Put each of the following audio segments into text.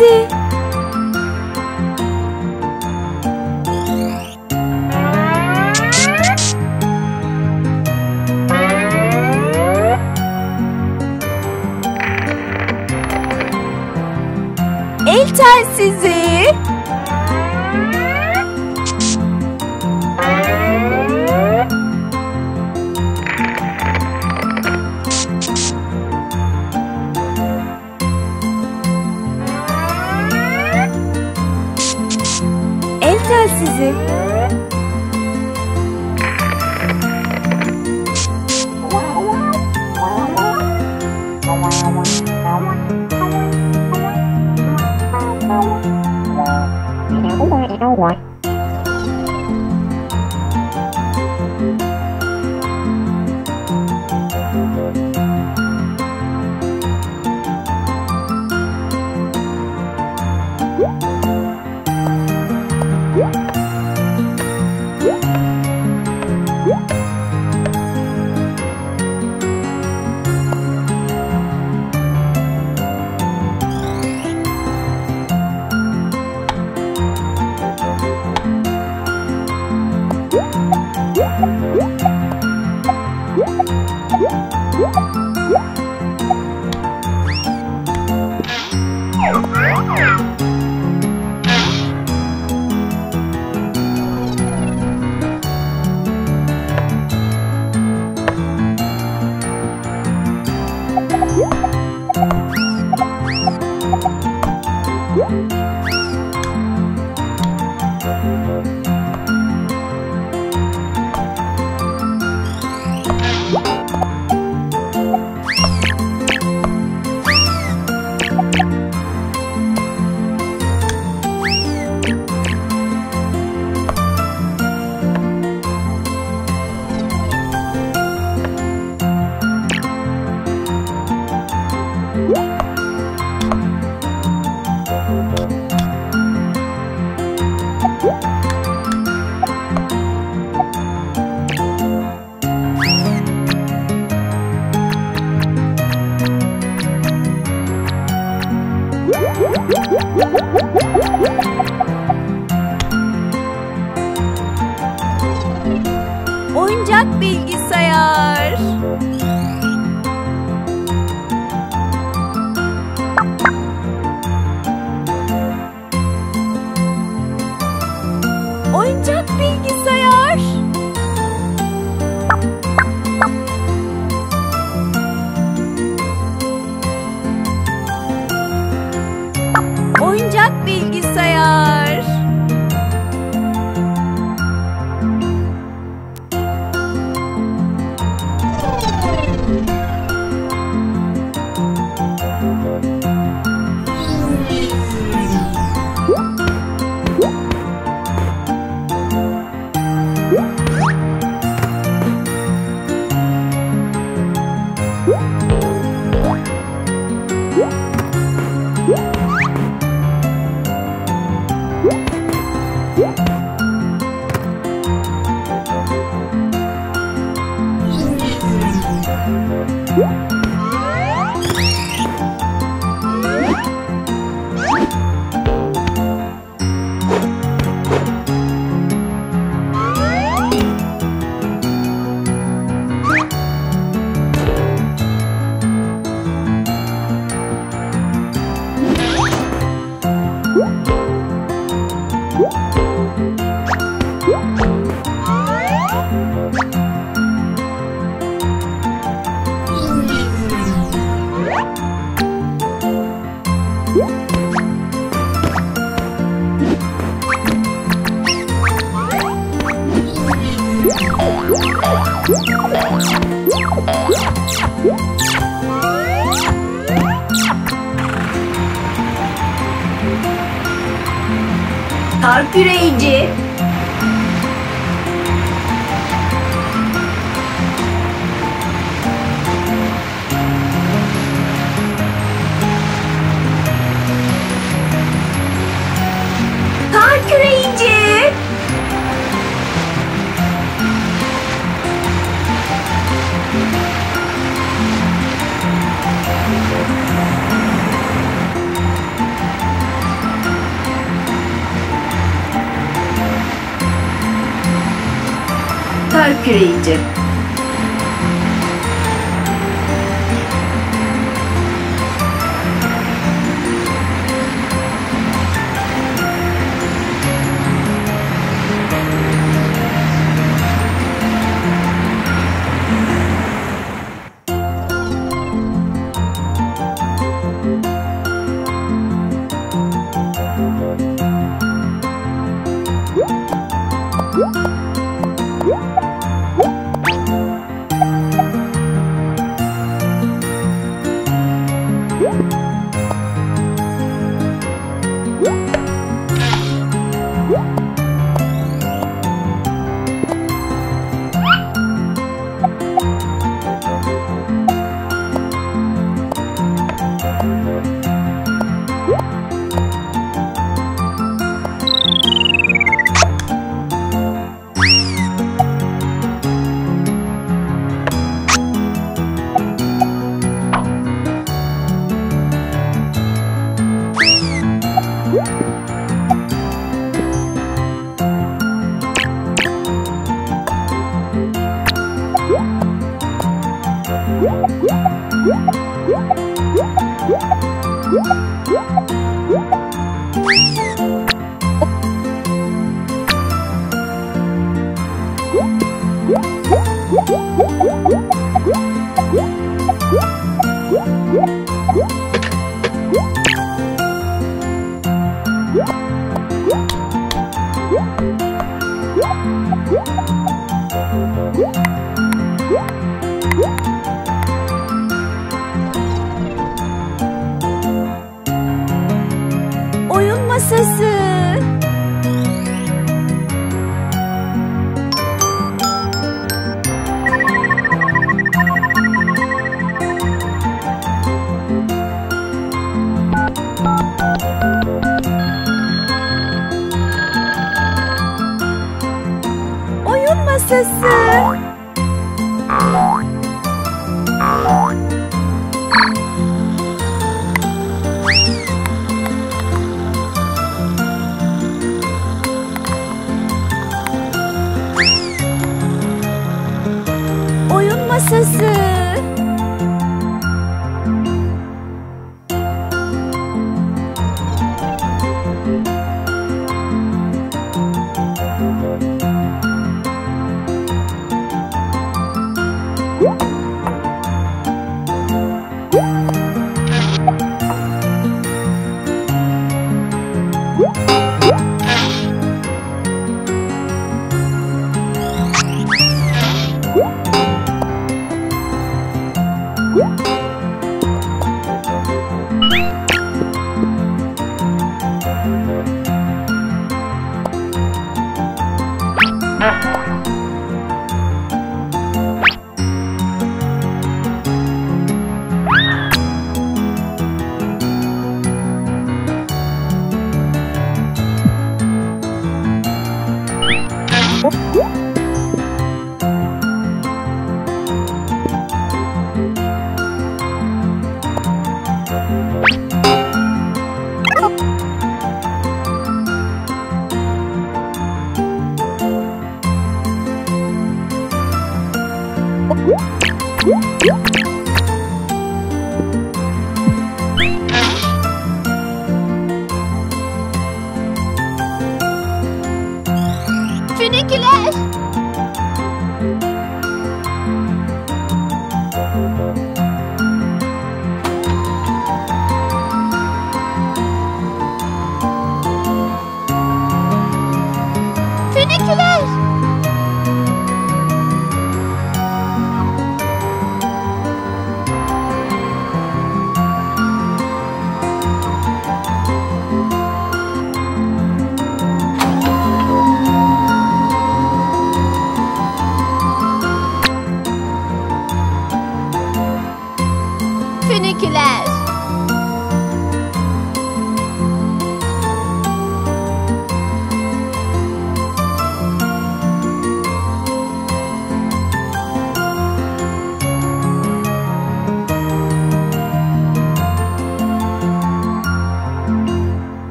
see. know what? Música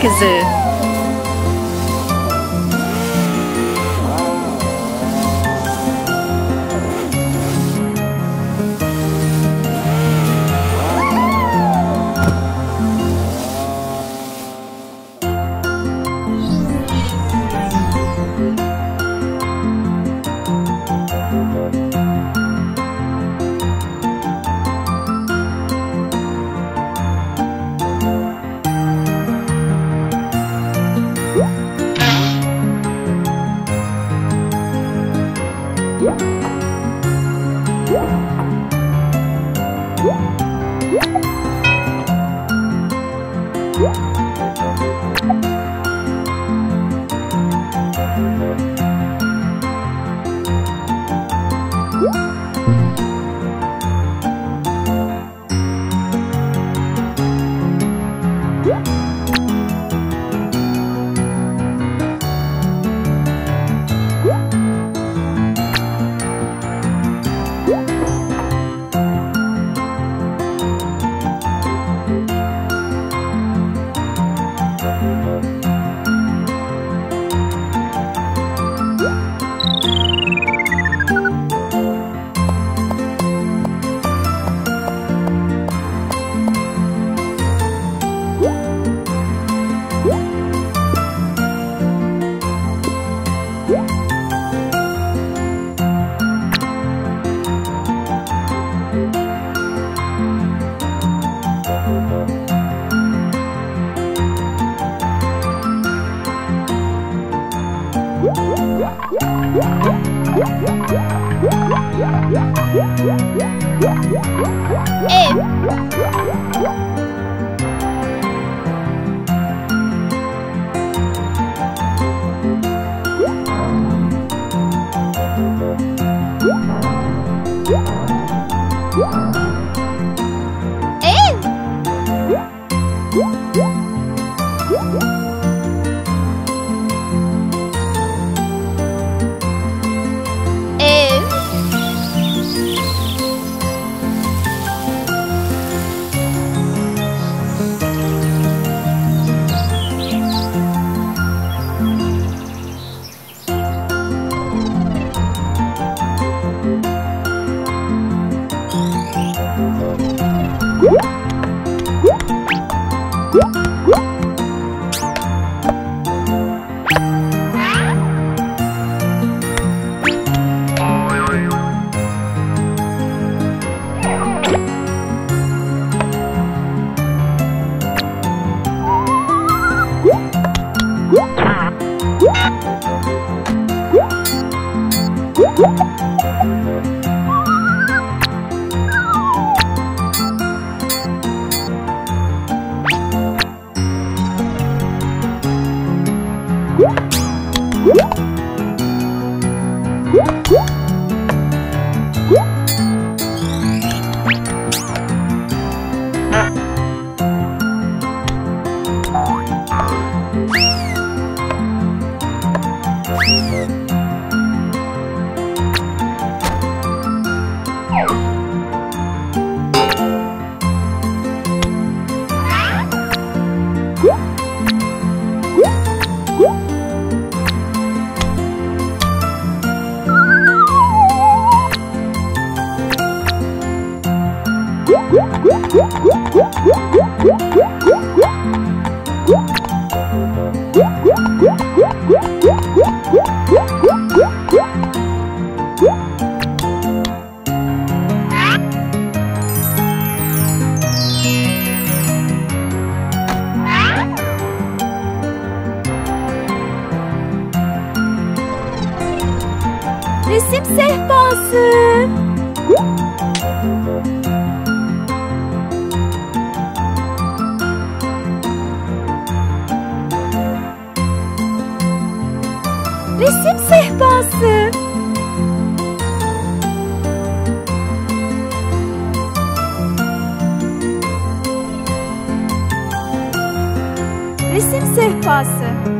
Kazoo. E ser passa